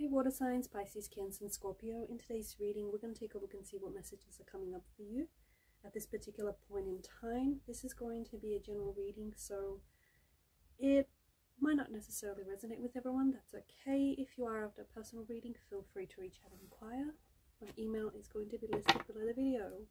Hey water signs, Pisces, Cancer and Scorpio. In today's reading, we're going to take a look and see what messages are coming up for you at this particular point in time. This is going to be a general reading, so it might not necessarily resonate with everyone. That's okay. If you are after a personal reading, feel free to reach out and inquire. My email is going to be listed below the video.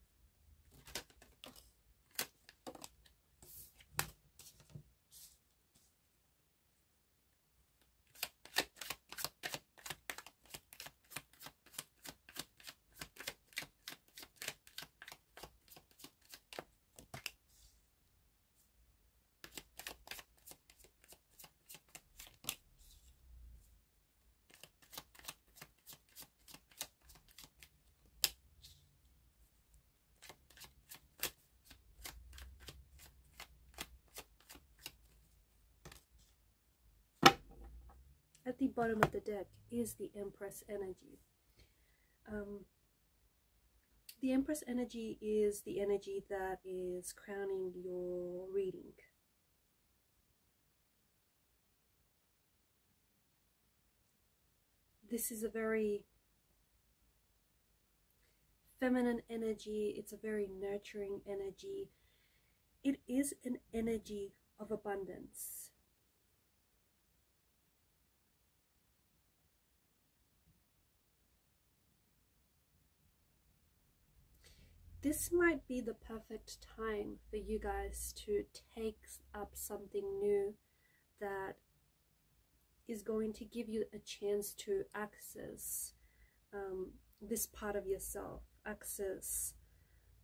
The bottom of the deck is the Empress energy. Um, the Empress energy is the energy that is crowning your reading. This is a very feminine energy, it's a very nurturing energy. It is an energy of abundance this might be the perfect time for you guys to take up something new that is going to give you a chance to access um, this part of yourself, access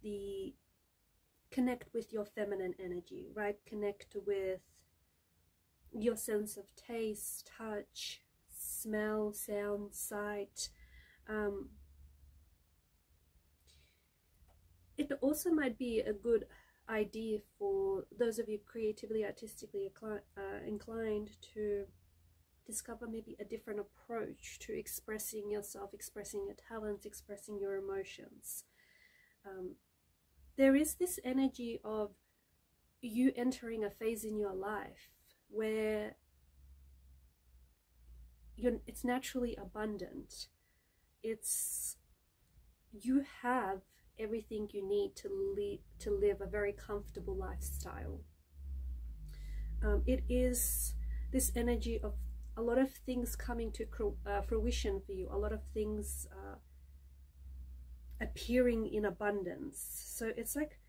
the connect with your feminine energy, right? Connect with your sense of taste, touch, smell, sound, sight. Um, it also might be a good idea for those of you creatively artistically uh, inclined to discover maybe a different approach to expressing yourself expressing your talents expressing your emotions. Um, there is this energy of you entering a phase in your life where you're, it's naturally abundant. It's you have everything you need to live to live a very comfortable lifestyle. Um, it is this energy of a lot of things coming to uh, fruition for you, a lot of things uh, appearing in abundance. So it's like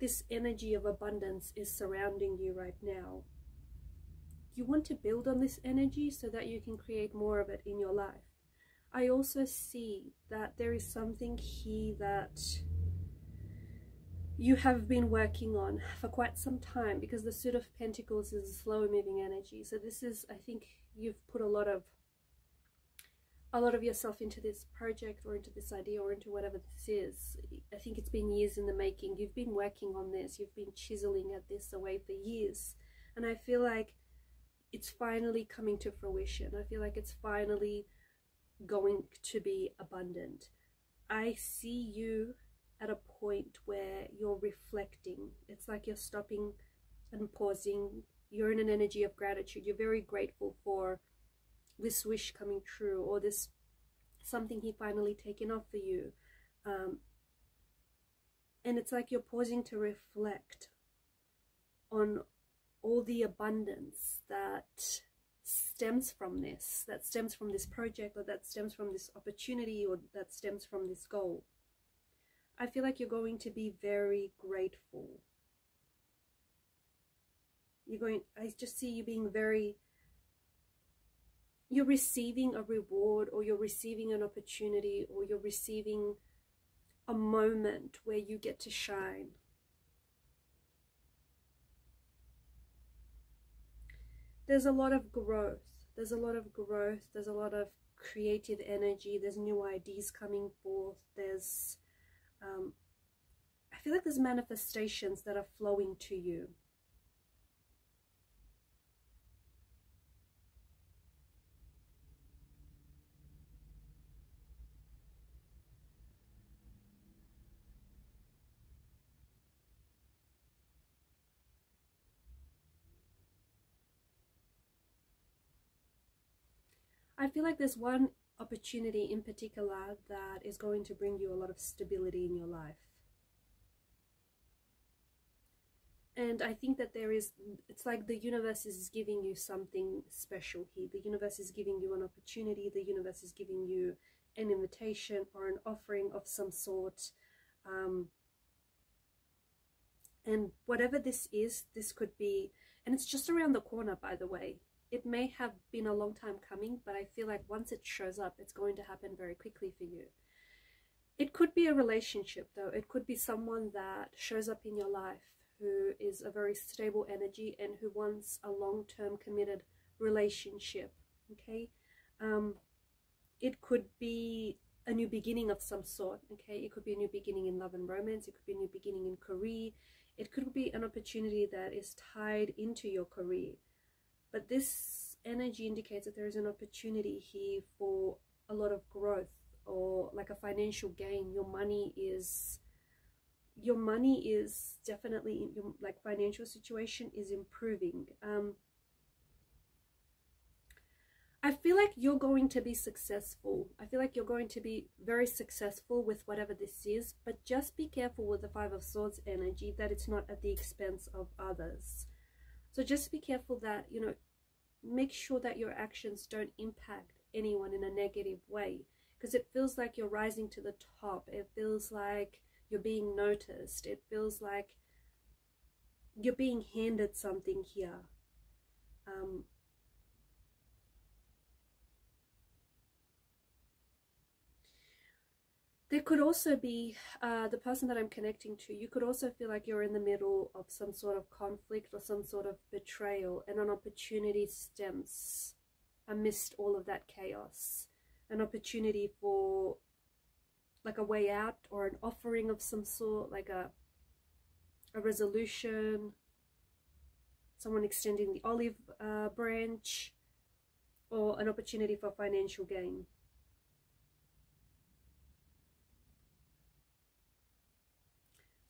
this energy of abundance is surrounding you right now. You want to build on this energy so that you can create more of it in your life. I also see that there is something here that you have been working on for quite some time because the suit of pentacles is a slow moving energy. So this is i think you've put a lot of a lot of yourself into this project or into this idea or into whatever this is. I think it's been years in the making. You've been working on this. You've been chiseling at this away for years. And i feel like it's finally coming to fruition. I feel like it's finally going to be abundant. I see you at a point where you're reflecting. It's like you're stopping and pausing. You're in an energy of gratitude. You're very grateful for this wish coming true or this something he finally taken off for you. Um, and it's like you're pausing to reflect on all the abundance that stems from this, that stems from this project, or that stems from this opportunity, or that stems from this goal. I feel like you're going to be very grateful. You're going, I just see you being very, you're receiving a reward, or you're receiving an opportunity, or you're receiving a moment where you get to shine there's a lot of growth. There's a lot of growth. There's a lot of creative energy. There's new ideas coming forth. There's, um, I feel like there's manifestations that are flowing to you. I feel like there's one opportunity in particular that is going to bring you a lot of stability in your life. And I think that there is, it's like the universe is giving you something special here. The universe is giving you an opportunity. The universe is giving you an invitation or an offering of some sort. Um, and whatever this is, this could be, and it's just around the corner, by the way. It may have been a long time coming, but I feel like once it shows up, it's going to happen very quickly for you. It could be a relationship, though. It could be someone that shows up in your life who is a very stable energy and who wants a long-term committed relationship. Okay, um, it could be a new beginning of some sort. Okay, it could be a new beginning in love and romance. It could be a new beginning in career. It could be an opportunity that is tied into your career. But this energy indicates that there is an opportunity here for a lot of growth or like a financial gain. Your money is your money is definitely your like financial situation is improving. Um, I feel like you're going to be successful. I feel like you're going to be very successful with whatever this is, but just be careful with the Five of Swords energy that it's not at the expense of others. So just be careful that, you know, make sure that your actions don't impact anyone in a negative way because it feels like you're rising to the top. It feels like you're being noticed. It feels like you're being handed something here. Um, there could also be uh, the person that I'm connecting to. You could also feel like you're in the middle of some sort of conflict or some sort of betrayal, and an opportunity stems amidst all of that chaos. An opportunity for like a way out or an offering of some sort, like a a resolution, someone extending the olive uh, branch, or an opportunity for financial gain.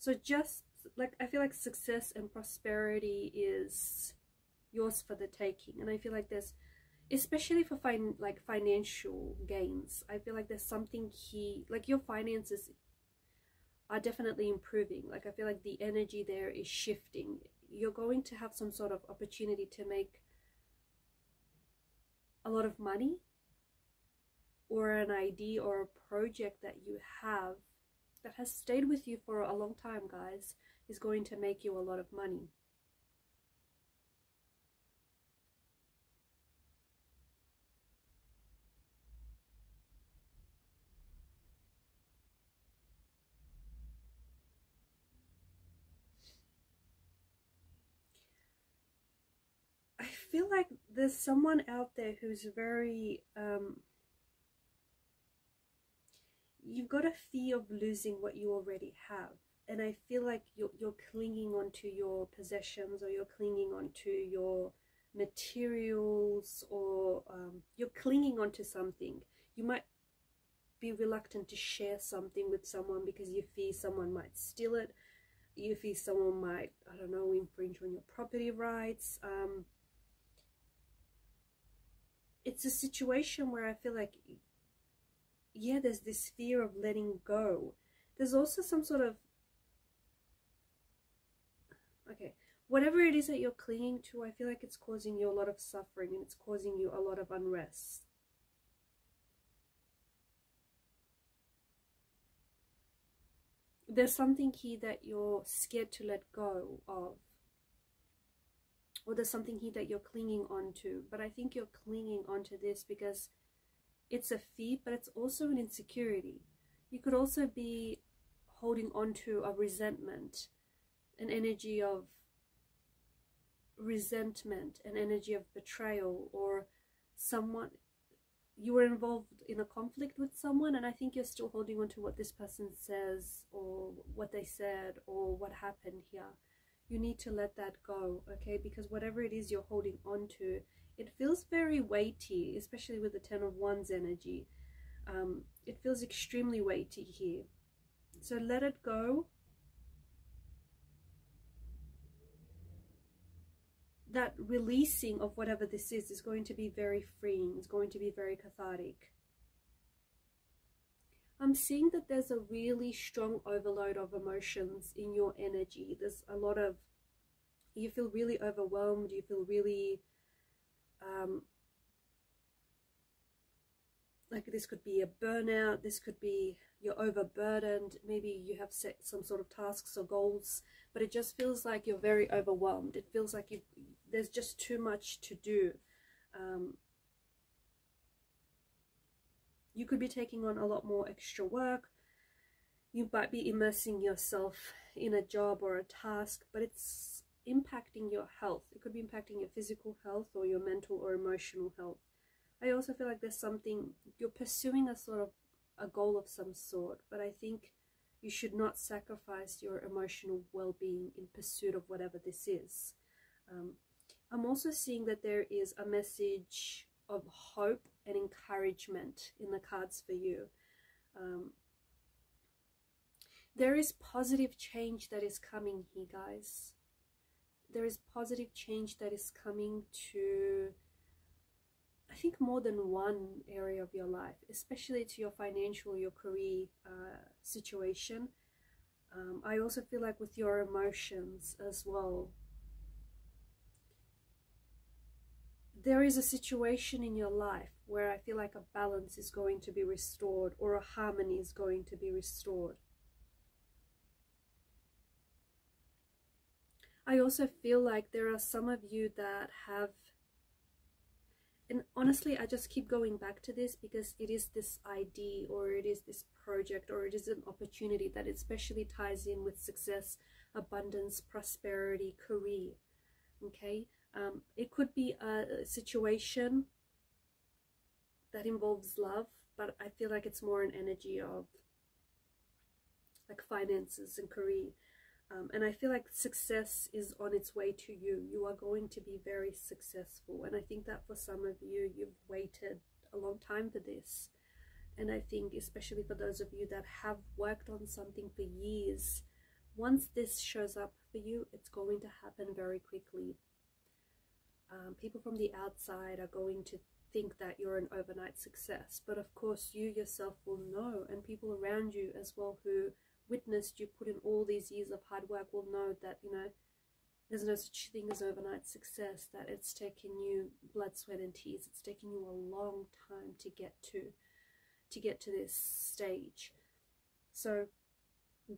So just like I feel like success and prosperity is yours for the taking, and I feel like there's, especially for fin like financial gains, I feel like there's something key. Like your finances are definitely improving. Like I feel like the energy there is shifting. You're going to have some sort of opportunity to make a lot of money or an idea or a project that you have that has stayed with you for a long time, guys, is going to make you a lot of money. I feel like there's someone out there who's very um, you've got a fear of losing what you already have. And i feel like you're, you're clinging onto your possessions or you're clinging onto your materials or um, you're clinging onto something. You might be reluctant to share something with someone because you fear someone might steal it. You fear someone might i don't know infringe on your property rights. Um, it's a situation where i feel like yeah, there's this fear of letting go. There's also some sort of, okay, whatever it is that you're clinging to, I feel like it's causing you a lot of suffering and it's causing you a lot of unrest. There's something here that you're scared to let go of. Or there's something here that you're clinging onto. But I think you're clinging onto this because it's a fear, but it's also an insecurity. You could also be holding on to a resentment, an energy of resentment, an energy of betrayal, or someone you were involved in a conflict with someone and I think you're still holding on to what this person says or what they said or what happened here. You need to let that go, okay? Because whatever it is you're holding on to it feels very weighty, especially with the Ten of Wands energy. Um, it feels extremely weighty here. So let it go. That releasing of whatever this is is going to be very freeing. It's going to be very cathartic. I'm seeing that there's a really strong overload of emotions in your energy. There's a lot of, you feel really overwhelmed, you feel really, um, like this could be a burnout, this could be you're overburdened, maybe you have set some sort of tasks or goals, but it just feels like you're very overwhelmed. It feels like you there's just too much to do. Um, you could be taking on a lot more extra work. You might be immersing yourself in a job or a task, but it's impacting your health. It could be impacting your physical health or your mental or emotional health. I also feel like there's something, you're pursuing a sort of a goal of some sort, but I think you should not sacrifice your emotional well-being in pursuit of whatever this is. Um, I'm also seeing that there is a message of hope and encouragement in the cards for you. Um, there is positive change that is coming here, guys. There is positive change that is coming to, I think, more than one area of your life, especially to your financial, your career uh, situation. Um, I also feel like with your emotions as well, there is a situation in your life where I feel like a balance is going to be restored or a harmony is going to be restored. I also feel like there are some of you that have, and honestly, I just keep going back to this because it is this idea or it is this project or it is an opportunity that especially ties in with success, abundance, prosperity, career. Okay, um, it could be a situation that involves love, but I feel like it's more an energy of like finances and career. Um, and I feel like success is on its way to you. You are going to be very successful. And I think that for some of you, you've waited a long time for this. And I think, especially for those of you that have worked on something for years, once this shows up for you, it's going to happen very quickly um, people from the outside are going to think that you're an overnight success. But of course, you yourself will know, and people around you as well who witnessed you put in all these years of hard work will know that, you know, there's no such thing as overnight success, that it's taken you blood, sweat, and tears. It's taken you a long time to get to, to get to this stage. So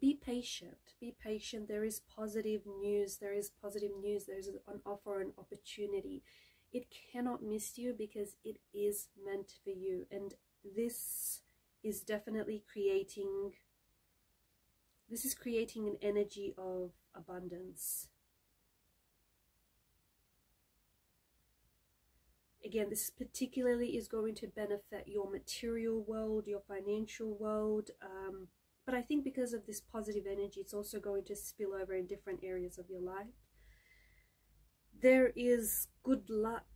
be patient. Be patient. There is positive news. There is positive news. There's an offer an opportunity. It cannot miss you because it is meant for you. And this is definitely creating this is creating an energy of abundance again this particularly is going to benefit your material world your financial world um, but I think because of this positive energy, it's also going to spill over in different areas of your life. There is good luck,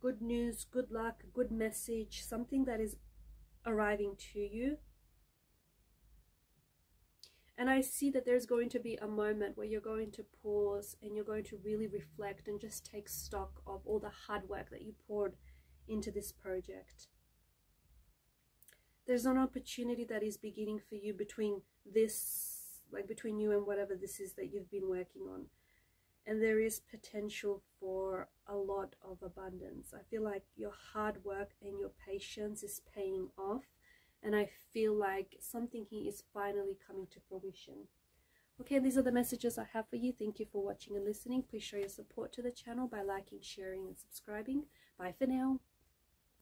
good news, good luck, good message, something that is arriving to you. And I see that there's going to be a moment where you're going to pause and you're going to really reflect and just take stock of all the hard work that you poured into this project there's an opportunity that is beginning for you between this, like between you and whatever this is that you've been working on. And there is potential for a lot of abundance. I feel like your hard work and your patience is paying off. And I feel like something here is finally coming to fruition. Okay, these are the messages I have for you. Thank you for watching and listening. Please show your support to the channel by liking, sharing, and subscribing. Bye for now.